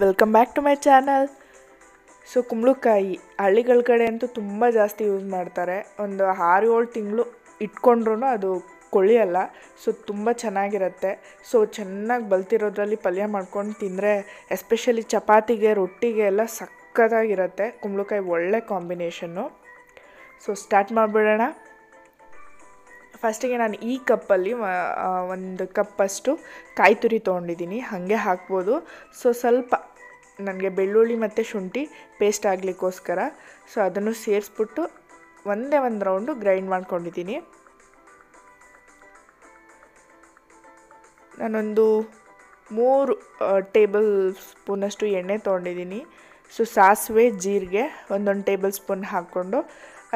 Welcome back to my channel so ಕುಂಬಳಕಾಯಿ ಹಳ್ಳಿಗಳ ಕಡೆ ಅಂತೂ ತುಂಬ ಜಾಸ್ತಿ ಯೂಸ್ ಮಾಡ್ತಾರೆ. ಒಂದು ಆರು ಏಳು ತಿಂಗಳು ಇಟ್ಕೊಂಡ್ರೂ ಅದು ಕೊಳಿಯಲ್ಲ ಸೊ ತುಂಬ ಚೆನ್ನಾಗಿರುತ್ತೆ. ಸೊ ಚೆನ್ನಾಗಿ ಬಲ್ತಿರೋದ್ರಲ್ಲಿ ಪಲ್ಯ ಮಾಡ್ಕೊಂಡು ತಿಂದರೆ ಎಸ್ಪೆಷಲಿ ಚಪಾತಿಗೆ, ರೊಟ್ಟಿಗೆ ಎಲ್ಲ ಸಕ್ಕತ್ತಾಗಿರುತ್ತೆ. ಕುಂಬಳಕಾಯಿ ಒಳ್ಳೆ ಕಾಂಬಿನೇಷನ್ನು ಸೊ ಸ್ಟಾರ್ಟ್ ಮಾಡಿಬಿಡೋಣ. ಫಸ್ಟಿಗೆ ನಾನು ಈ ಕಪ್ಪಲ್ಲಿ ಒಂದು ಕಪ್ಪಷ್ಟು ಕಾಯಿ ತುರಿ ತೊಗೊಂಡಿದ್ದೀನಿ. ಹಾಗೆ ಹಾಕ್ಬೋದು. ಸೊ ಸ್ವಲ್ಪ ನನಗೆ ಬೆಳ್ಳುಳ್ಳಿ ಮತ್ತು ಶುಂಠಿ ಪೇಸ್ಟ್ ಆಗಲಿಕ್ಕೋಸ್ಕರ. ಸೊ ಅದನ್ನು ಸೇರಿಸ್ಬಿಟ್ಟು ಒಂದೇ ಒಂದು ರೌಂಡು ಗ್ರೈಂಡ್ ಮಾಡ್ಕೊಂಡಿದ್ದೀನಿ. ನಾನೊಂದು ಮೂರು ಟೇಬಲ್ ಸ್ಪೂನಷ್ಟು ಎಣ್ಣೆ ತೊಗೊಂಡಿದ್ದೀನಿ. ಸೊ ಸಾಸಿವೆ, ಜೀರಿಗೆ ಒಂದೊಂದು ಟೇಬಲ್ ಸ್ಪೂನ್ ಹಾಕ್ಕೊಂಡು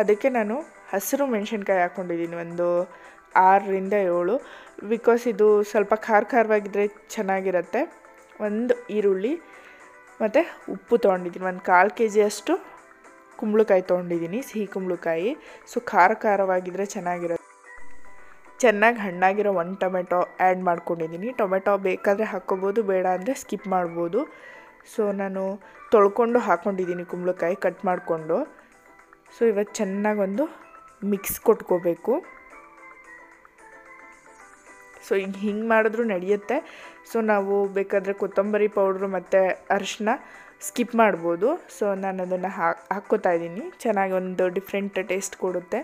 ಅದಕ್ಕೆ ನಾನು ಹಸಿರು ಮೆಣಸಿನ್ಕಾಯಿ ಹಾಕ್ಕೊಂಡಿದ್ದೀನಿ ಒಂದು ಆರರಿಂದ ಏಳು. ಬಿಕಾಸ್ ಇದು ಸ್ವಲ್ಪ ಖಾರ ಖಾರವಾಗಿದ್ದರೆ ಚೆನ್ನಾಗಿರುತ್ತೆ. ಒಂದು ಈರುಳ್ಳಿ, ಮತ್ತು ಉಪ್ಪು ತೊಗೊಂಡಿದ್ದೀನಿ. ಒಂದು ಕಾಲು ಕೆ ಜಿಯಷ್ಟು ಕುಂಬಳಕಾಯಿ ತೊಗೊಂಡಿದ್ದೀನಿ, ಸಿಹಿ ಕುಂಬಳಕಾಯಿ. ಸೊ ಖಾರ ಖಾರವಾಗಿದ್ದರೆ ಚೆನ್ನಾಗಿರುತ್ತೆ. ಚೆನ್ನಾಗಿ ಹಣ್ಣಾಗಿರೋ ಒಂದು ಟೊಮೆಟೊ ಆ್ಯಡ್ ಮಾಡ್ಕೊಂಡಿದ್ದೀನಿ. ಟೊಮೆಟೊ ಬೇಕಾದರೆ ಹಾಕ್ಕೋಬೋದು, ಬೇಡ ಅಂದರೆ ಸ್ಕಿಪ್ ಮಾಡ್ಬೋದು. ಸೊ ನಾನು ತೊಳ್ಕೊಂಡು ಹಾಕ್ಕೊಂಡಿದ್ದೀನಿ ಕುಂಬಳಕಾಯಿ ಕಟ್ ಮಾಡಿಕೊಂಡು. ಸೊ ಇವತ್ತು ಚೆನ್ನಾಗಿ ಒಂದು ಮಿಕ್ಸ್ ಕೊಟ್ಕೋಬೇಕು. ಸೊ ಈಗ ಹಿಂಗೆ ಮಾಡಿದ್ರೂ ನಡೆಯುತ್ತೆ. ಸೊ ನಾವು ಬೇಕಾದರೆ ಕೊತ್ತಂಬರಿ ಪೌಡ್ರು ಮತ್ತು ಅರಿಶಿನ ಸ್ಕಿಪ್ ಮಾಡ್ಬೋದು. ಸೊ ನಾನು ಅದನ್ನು ಹಾಕ್ ಹಾಕ್ಕೋತಾ ಇದ್ದೀನಿ. ಚೆನ್ನಾಗಿ ಒಂದು ಡಿಫ್ರೆಂಟ್ ಟೇಸ್ಟ್ ಕೊಡುತ್ತೆ.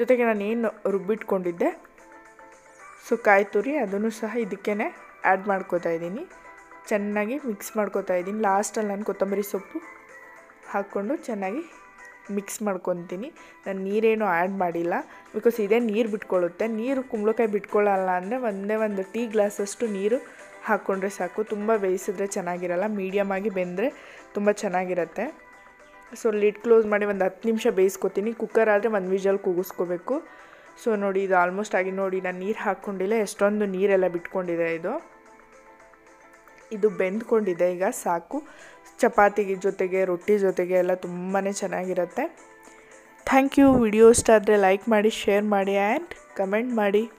ಜೊತೆಗೆ ನಾನು ಏನು ರುಬ್ಬಿಟ್ಕೊಂಡಿದ್ದೆ. ಸೊ ಕಾಯಿ ತುರಿ ಅದನ್ನು ಸಹ ಇದಕ್ಕೇ ಆ್ಯಡ್ ಮಾಡ್ಕೋತಾ ಇದ್ದೀನಿ. ಚೆನ್ನಾಗಿ ಮಿಕ್ಸ್ ಮಾಡ್ಕೋತಾ ಇದ್ದೀನಿ. ಲಾಸ್ಟಲ್ಲಿ ನಾನು ಕೊತ್ತಂಬರಿ ಸೊಪ್ಪು ಹಾಕ್ಕೊಂಡು ಚೆನ್ನಾಗಿ ಮಿಕ್ಸ್ ಮಾಡ್ಕೊತೀನಿ. ನಾನು ನೀರೇನು ಆ್ಯಡ್ ಮಾಡಿಲ್ಲ. ಬಿಕಾಸ್ ಇದೇ ನೀರು ಬಿಟ್ಕೊಳ್ಳುತ್ತೆ ನೀರು ಕುಂಬಳಕಾಯಿ ಬಿಟ್ಕೊಳ್ಳಲ್ಲ ಅಂದರೆ ಒಂದೇ ಒಂದು ಟೀ ಗ್ಲಾಸಷ್ಟು ನೀರು ಹಾಕ್ಕೊಂಡ್ರೆ ಸಾಕು. ತುಂಬ ಬೇಯಿಸಿದ್ರೆ ಚೆನ್ನಾಗಿರಲ್ಲ. ಮೀಡಿಯಮ್ ಆಗಿ ಬೆಂದರೆ ತುಂಬ ಚೆನ್ನಾಗಿರುತ್ತೆ. ಸೊ ಲಿಡ್ ಕ್ಲೋಸ್ ಮಾಡಿ ಒಂದು ಹತ್ತು ನಿಮಿಷ ಬೇಯಿಸ್ಕೊತೀನಿ. ಕುಕ್ಕರ್ ಆದರೆ ಒಂದು ವಿಜಲ್ ಕೂಗಿಸ್ಕೋಬೇಕು. ಸೊ ನೋಡಿ ಇದು ಆಲ್ಮೋಸ್ಟ್ ಆಗಿ ನೋಡಿ. ನಾನು ನೀರು ಹಾಕ್ಕೊಂಡಿಲ್ಲ ಎಷ್ಟೊಂದು ನೀರೆಲ್ಲ ಬಿಟ್ಕೊಂಡಿದೆ ಇದು. ಇದು ಬೆಂದ್ಕೊಂಡಿದೆ. ಈಗ ಸಾಕು. ಚಪಾತಿ ಜೊತೆಗೆ, ರೊಟ್ಟಿ ಜೊತೆಗೆ ಎಲ್ಲ ತುಂಬಾ ಚೆನ್ನಾಗಿರುತ್ತೆ. ಥ್ಯಾಂಕ್ ಯು ವಿಡಿಯೋ ಇಷ್ಟ ಆದರೆ ಲೈಕ್ ಮಾಡಿ ಶೇರ್ ಮಾಡಿ ಆ್ಯಂಡ್ ಕಮೆಂಟ್ ಮಾಡಿ.